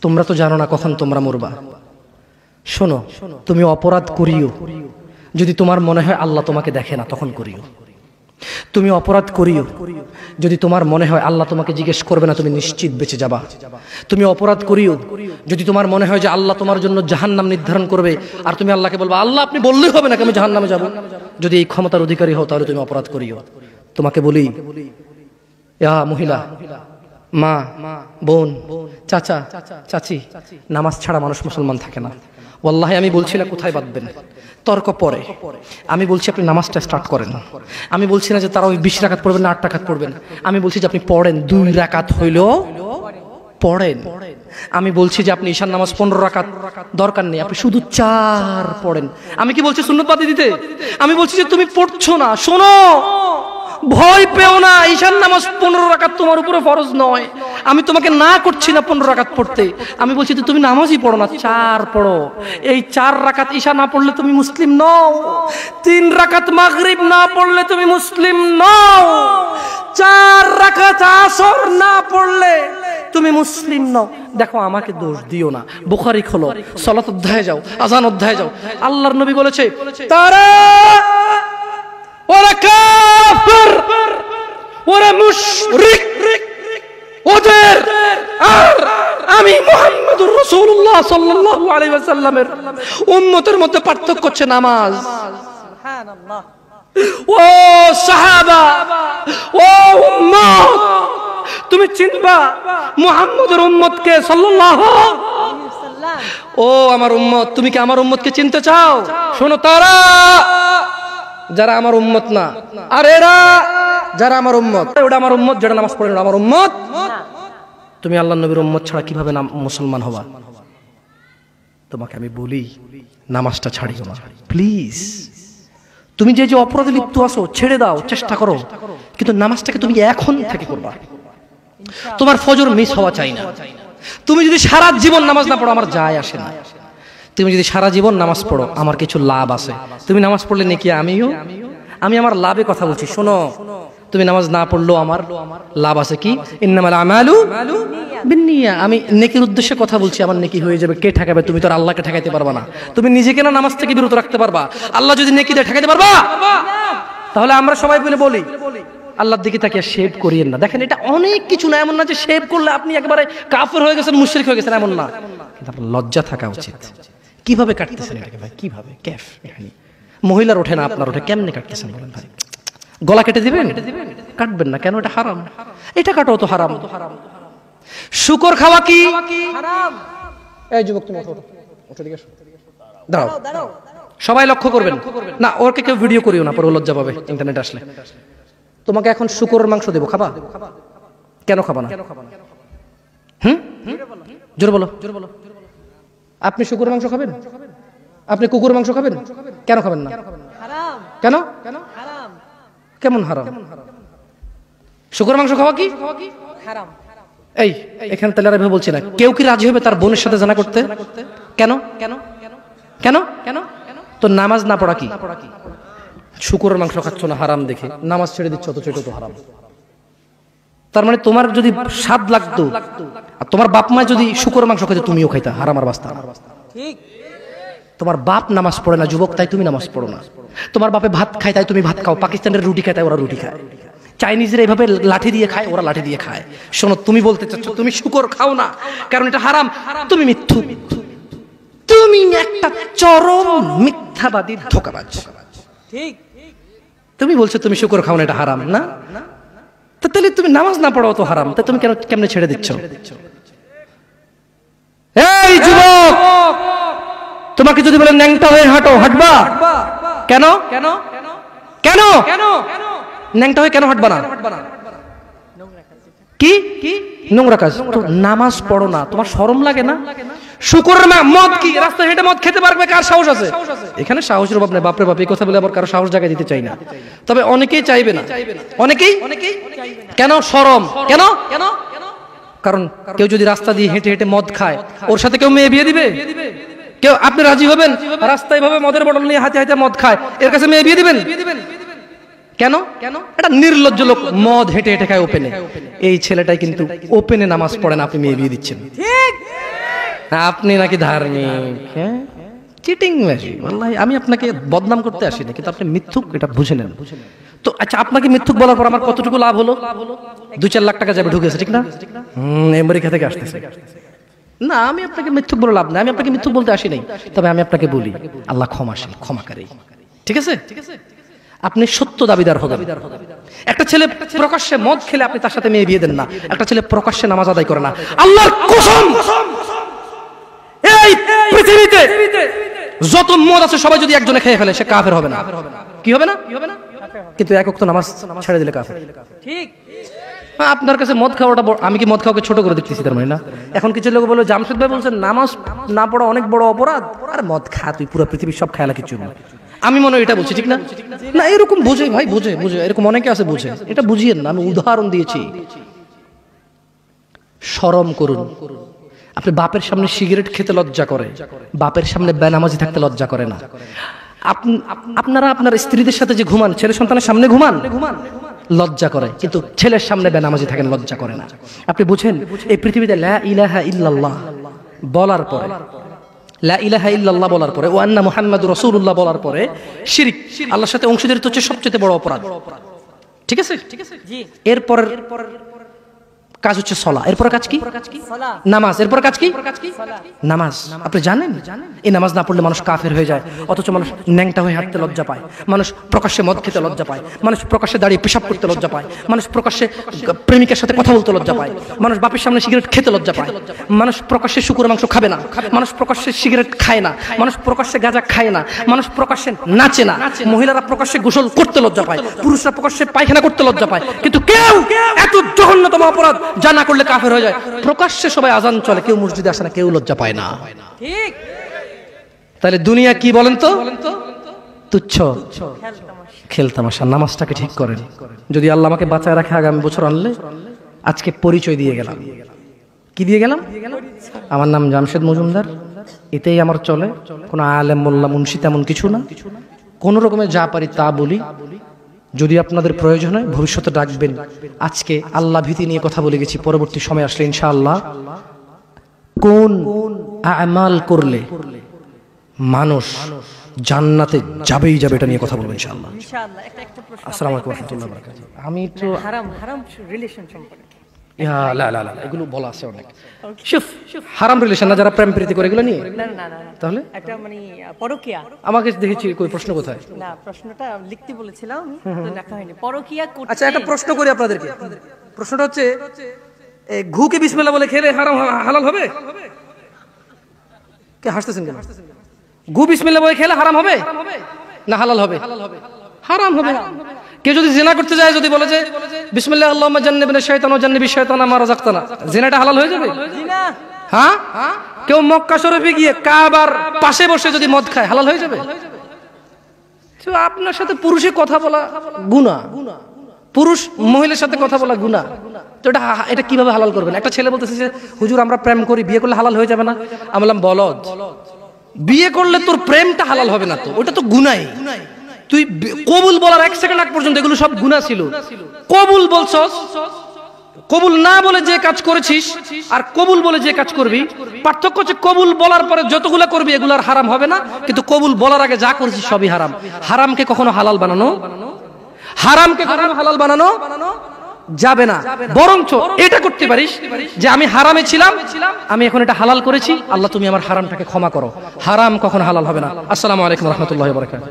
তোমরা তো জানো না কখন তোমরা মরবা। শোনো, তুমি অপরাধ করিও। যদি তোমার মনে হয় আল্লাহ তোমাকে দেখে না, তখন করিও। তুমি অপরাধ করিও। যদি তোমার মনে হয় আল্লাহ তোমাকে জিজ্ঞেস করবে না, তুমি নিশ্চিত বেঁচে যাবা। তুমি অপরাধ করিও। যদি তোমার মনে হয় যে আল্লাহ তোমার জন্য জাহান নাম নির্ধারণ করবে, আর তুমি আল্লাহকে বলব, আল্লাহ, আপনি বললেই হবে না আমি জাহান নামে যাব? যদি এই ক্ষমতার অধিকারী হও, তাহলে তুমি অপরাধ করিও। তোমাকে বলি মহিলা মা, বোন, চাচা, চাচি, নামাজ ছাড়া মানুষ মুসলমান থাকে না। ওয়াল্লাহি, আমি বলছি না কোথায় বাঁধবেন? তর্ক পরে। আমি বলছি আপনি নামাজটা স্টার্ট করেন। আমি বলছি না যে তারা ওই বিশ রাকাত পড়বেন না, আট রাকাত পড়বেন। আমি বলছি যে আপনি পড়েন, দুই রাকাত হইলেও পড়েন। আমি বলছি যে আপনি ঈশান নামাজ পনেরো রাকাত দরকার নেই, আপনি শুধু চার পড়েন। আমি কি বলছি সুন্নত বাদে দিতে? আমি বলছি যে তুমি পড়ছো না, শোনো! ভয় পেও না, ঈশান নামাজ পনেরো রাকাত তোমার উপরে ফরজ নয়। আমি তোমাকে না করছি না পনেরো রাকাত পড়তে। আমি বলছি যে তুমি নামাজই পড়ো না, চার পড়ো। এই চার রাকাত ঈশা না পড়লে তুমি মুসলিম নও। তিন রাকাত মাগরিব না পড়লে তুমি মুসলিম নও। চার রাকাত আসর না পড়লে তুমি মুসলিম নও। দেখো, আমাকে দোষ দিও না। বুখারি খোলো, সলাত অধ্যায় যাও আজান অধ্যায় যাও। আল্লাহর নবী বলেছে, তারা ওরা কাফের ওরা মুশরিক। ওদের আর আমি মুহাম্মদুর রাসূলুল্লাহ সাল্লাল্লাহু আলাইহি ওয়াসাল্লামের উম্মতের মধ্যে পার্থক্য হচ্ছে নামাজ। ও সাহাবা ও উম্মত তুমি চিনবা মুহাম্মদের উম্মতকে সাল্লাল্লাহু ও আমার উম্মত তুমি কি আমার উম্মতকে চিনতে চাও। শোনো তারা। যারা আমার উম্মত না। আর এরা যারা আমার উম্মত। ওটা আমার উম্মত, যেটা নামাজ পড়ে আমার উম্মত। তুমি আল্লাহ নবীর উম্মত ছাড়া কীভাবে মুসলমান হবা? তোমাকে আমি বলি, নামাজটা ছাড়িও না। প্লিজ। তুমি যে যে অপরাধে লিপ্ত আছো, ছেড়ে দাও, চেষ্টা করো। কিন্তু নামাজটাকে তুমি এখন থেকে করবা। তোমার ফজর মিস হওয়া চাই না। তুমি যদি সারা জীবন নামাজ না পড়ো, আমার যায় আসে না। তুমি যদি সারা জীবন নামাজ পড়ো, আমার কিছু লাভ আছে। তুমি নামাজ পড়লে নাকি আমিও? আমি আমার লাভে কথা বলছি, শোনো। তুমি নামাজ না পড়লেও আমার লাভ আছে কি? আমি নেকির উদ্দেশ্যে কথা বলছি, আমার নেকি হয়ে যাবে। কে ঠেকাবে? তুমি তো আল্লাহকে ঠেকাইতে পারবা না। তুমি নিজেকে না নামাজ থেকে বিরত রাখতে পারবা। আল্লাহ যদি নেকি দিয়ে ঠেকাইতে পারবা, তাহলে আমরা সবাই বলে বলি, আল্লাহর দিকে তাকে শেভ করিয়েন না। দেখেন, এটা অনেক কিছু না, এমন না যে শেভ করলে আপনি একেবারে কাফের হয়ে গেছেন, মুশরিক হয়ে গেছেন, এমন না। কিন্তু আপনার লজ্জা থাকা উচিত। কীভাবে কাটতেছেন এটাকে ভাই? কীভাবে? ক্যাফ এখানে মহিলার ওঠে না আপনার ওঠে। কেমনে কাটতেছেন বলেন ভাই? গলা কেটে দিবেন? কাটবেন না কেন? এটা হারাম। এটা কাটো তো হারাম। শুকর খাওয়া কি? এই যুবক তুমি ওঠো, ওঠো। এদিকে এসো। দাঁড়াও। সবাই লক্ষ্য করবেন। না ওরকে কেউ ভিডিও করিও না পরে লজ্জা পাবে ইন্টারনেট আসলে। তোমাকে এখন শুকরের মাংস দেবো খাবা? কেন খাবা না? হুম? জোর বলো। জোর বলো। আপনি শুকুর মাংস খাবেন? আপনি কুকুর মাংস খাবেন? কেন খাবেন না? কেন? কেমন হারাম? শুকুর মাংস খাওয়া কি? এই এখানে তাহলে আর বলছি না। কেউ কি রাজি হবে তার বোনের সাথে জানা করতে? কেন? কেন? কেন? কেন? তো নামাজ না পড়া কি? শুকুরের মাংস খাচ্ছ না হারাম দেখে। নামাজ ছেড়ে দিচ্ছ তো ছোট তো হারাম। তার মানে তোমার যদি স্বাদ লাগতো আর তোমার বাপ মা যদি শুকর মাংস খাইতে তুমিও খাইতা হারাম আর ঠিক। তোমার বাপ নামাজ পড়ে না যুবক তাই তুমি নামাজ পড়ো না। তোমার বাপে ভাত খায় তাই তুমি ভাত খাও পাকিস্তানের রুটি খায় তাই ওরা রুটি খায়। চাইনিজরা এইভাবে লাঠি দিয়ে খায় ওরা লাঠি দিয়ে খায়। শোনো তুমি বলতে চাচ্ছ তুমি শুকর খাও না কারণ এটা হারাম তুমি মিথ্যু। তুমি একটা চরম মিথ্যাবাদী ধোকাবাজ। ঠিক। তুমি বলছো তুমি শুকর খাও না এটা হারাম না? তাহলে তুমি নামাজ না পড়াও তো হারাম। তা তুমি কেন কেমনে ছেড়ে দিচ্ছ? এই যুবক! তোমাকে যদি বলে ন্যাংটা হয়ে হাঁটো হাঁটবা? কেন? কেন? কেন? কেন? ন্যাংটা হয়ে কেন হাঁটবা না? কি? কি? নোংরা কাজ। তো নামাজ পড়ো না। তোমার শরম লাগে না? শুকুরের মা মদ কি? রাস্তায় হেঁটে মদ খেতে পারবে? কার সাহস আছে? এখানে সাহসের অভাব নেই বাপরে বাপ এই কথা বলে আবার কারও সাহস জায়গায় দিতে চাই না। তবে অনেকেই চাইবে না। অনেকেই? কেন? শরম কেন? কেন কারণ কেউ যদি রাস্তা দিয়ে হেঁটে হেঁটে মদ খায় ওর সাথে কেউ মেয়ে বিয়ে দিবে? কেউ? আপনি রাজি হবেন? রাস্তায় ভাবে মদের বটল নিয়ে হাতে হাতে মদ খায় এর কাছে মেয়ে বিয়ে দিবেন? কেন? কেন এটা নির্লজ্জ লোক মদ হেঁটে হেঁটে খায় ওপেনে। এই ছেলেটাই কিন্তু ওপেনে নামাজ পড়েন আপনি মেয়ে বিয়ে দিচ্ছেন। আপনি নাকি ধার্মিক হ্যাঁ? চিটিং ম্যাজি। আল্লাহ আমি আপনাকে বদনাম করতে আসিনি, কিন্তু আপনি মিথ্যুক, এটা বুঝে নেন তো আচ্ছা আপনাকে মিথ্যুক বলার পর আমার কতটুকু লাভ হলো? দু চার লাখ টাকা যাবে, ঢুকেছে, ঠিক না? আমেরিকা থেকে আসতেছে। না, আমি আপনাকে মিথ্যুক বলে লাভ নাই, আমি আপনাকে মিথ্যুক বলতে আসি নাই তবে আমি আপনাকে বলি, আল্লাহ ক্ষমাশীল ক্ষমাকারী ঠিক আছে? আপনি সত্য দাবিদার হবেন। একটা ছেলে প্রকাশ্যে মদ খেলে আপনি তার সাথে মেয়ে বিয়ে দেন না। একটা ছেলে প্রকাশ্যে নামাজ আদায় করে না। আল্লাহর কসম! এই পৃথিবীতে যত মদ আছে সবাই যদি একজনে খেয়ে ফেলে সে কাফের হবে না। কি হবে না? কিন্তু একক তো নামাজ ছেড়ে দিলে কাফের। ঠিক। হ্যাঁ, আপনার কাছে মদ খাওয়াটা আমি কি মদ খাওয়াকে ছোট করে দেখতেছি তার মানে না? এখন কিছু লোক বলে জামশেদ ভাই বলছেন নামাজ না পড়া অনেক বড় অপরাধ। আর মদ খা তুই পুরো পৃথিবীর সব খেয়ালা কিছু না আমি মনে হয় এটা বলছি ঠিক না? না এরকম বুঝে ভাই বুঝে বুঝে। এরকম অনেকে আছে বোঝে। এটা বুঝিয়েন না আমি উদাহরণ দিয়েছি। শরম করুন। আপনি বাপের সামনে সিগারেট খেতে লজ্জা করে বাপের সামনে বেনামাজি থাকতে লজ্জা করে না। আপনারা আপনার স্ত্রীদের সাথে যে ঘুমান ছেলে সন্তানের সামনে ঘুমান ঘুমান লজ্জা করে কিন্তু ছেলের সামনে বেনামাজি থাকেন লজ্জা করে না। আপনি বুঝেন এই পৃথিবীতে লা ইলাহা ইল্লাল্লাহ বলার পরে লা ইলাহা ইল্লাল্লাহ বলার পরে ওয়ান্না মুহাম্মাদুর রাসূলুল্লাহ বলার পরে শিরিক আল্লাহর সাথে অংশীদারিত্ব হচ্ছে সবচেয়ে বড় অপরাধ। ঠিক আছে? ঠিক আছে। এরপরের কাজ হচ্ছে সলা। এরপর কাজ কি? নামাজ। এরপর কাজ কি? নামাজ। আপনি জানেন? এই নামাজ না পড়লে মানুষ কাফের হয়ে যায়। অথচ মানুষ ন্যাংটা হয়ে হাঁটতে লজ্জা পায়। মানুষ প্রকাশ্যে মদ খেতে লজ্জা পায়। মানুষ প্রকাশ্যে দাঁড়িয়ে পেশাব করতে লজ্জা পায়। মানুষ প্রকাশ্যে প্রেমিকের সাথে কথা বলতে লজ্জা পায়। মানুষ বাপের সামনে সিগারেট খেতে লজ্জা পায়। মানুষ প্রকাশ্যে শুকুর মাংস খাবে না। মানুষ প্রকাশ্যে সিগারেট খায় না। মানুষ প্রকাশ্যে গাঁজা খায় না। মানুষ প্রকাশ্যে নাচে না। মহিলারা প্রকাশ্যে গোসল করতে লজ্জা পায়। পুরুষরা প্রকাশ্যে পায়খানা করতে লজ্জা পায়। কিন্তু কেউ, এত জঘন্যতম অপরাধ যা না করলে কাফের হয়ে যায়। প্রকাশ্যে সবাই আজান চলে কেউ মসজিদে আসে না কেউ লজ্জা পায় না। ঠিক। তাহলে দুনিয়া কি বলেন তো? তুচ্ছ। খেলতামাশা নামাজটাকে ঠিক করেন। যদি আল্লাহ আমাকে বাঁচায় রাখে আগামী বছর আনলে আজকে পরিচয় দিয়ে গেলাম। কি দিয়ে গেলাম? আমার নাম জামশেদ মজুমদার। এতেই আমার চলে। কোনো আলেম মোল্লা মুন্সি তেমন কিছু না। কোন রকমের যা পারি তা বলি। যদি আপনাদের প্রয়োজন হয় ভবিষ্যতে ডাকবেন। আজকে আল্লাহ ভীতি নিয়ে কথা বলে গেছি পরবর্তী সময় আসলে ইনশাআল্লাহ। কোন আমাল করলে মানুষ জান্নাতে যাবেই যাবে এটা নিয়ে কথা বলব ইনশাআল্লাহ। আসসালামু আলাইকুম রহমতুল্লাহ বারাকাতুহু। আমি তো হারাম হারাম রিলেশন সম্পর্কে। এগুলো বলা আছে অনেক। শুফ হারাম রিলেশন না যারা প্রেম প্রীতি করে এগুলো নিয়ে? না না না না তাহলে? একটা মানে পরকিয়া। আমাকে দেখেছি কই প্রশ্ন কোথায়? না প্রশ্নটা লিখতে বলেছিলাম লেখা হয়নি। পরকিয়া আচ্ছা একটা প্রশ্ন করি আপনাদেরকে। প্রশ্নটা হচ্ছে ঘুকে বিসমিল্লাহ বলে খেলে হারাম হালাল হবে? কে হাসতেছেন কেন? বিসমিল্লাহ বলে খেলে হারাম হবে? না হালাল হবে? হারাম হবে কেউ যদি জেনা করতে যায় যদি বলে যে বিসমিল্লাহ আল্লাহুম্মা জান্নিবনা শাইতান ওয়া জান্নিবি শাইতানা মা রাযাকতানা। জেনাটা হালাল হয়ে যাবে? হ্যাঁ? কেউ মক্কা শরীফে গিয়ে কাবার পাশে বসে যদি মদ খায় হালাল হয়ে যাবে? আপনার সাথে পুরুষে কথা বলা গুণা পুরুষ মহিলার সাথে কথা বলা গুণা তো এটা এটা কীভাবে হালাল করবেন? একটা ছেলে বলতেছে যে হুজুর আমরা প্রেম করি বিয়ে করলে হালাল হয়ে যাবে না? আমি বললাম বলদ বিয়ে করলে তোর প্রেমটা হালাল হবে না তো। ওটা তো গুনাই তুই কবুল বলার এক সেকেন্ড আগ পর্যন্ত এগুলো সব গুণা ছিল। কবুল বলছস? কবুল না বলে যে কাজ করেছিস আর কবুল বলে যে কাজ করবি, পার্থক্য হচ্ছে কবুল বলার পরে যতগুলা করবি এগুলো আর হারাম হবে না, কিন্তু কবুল বলার আগে যা করেছিস সবই হারাম। হারামকে কখনো হালাল বানানো? হারামকে কখনো হালাল বানানো যাবে না। বরঞ্চ এটা করতে পারিস যে আমি হারামে ছিলাম, আমি এখন এটা হালাল করেছি, আল্লাহ তুমি আমার হারামটাকে ক্ষমা করো। হারাম কখন হালাল হবে না। আসসালামু আলাইকুম রহমতুল্লাহ বরকাত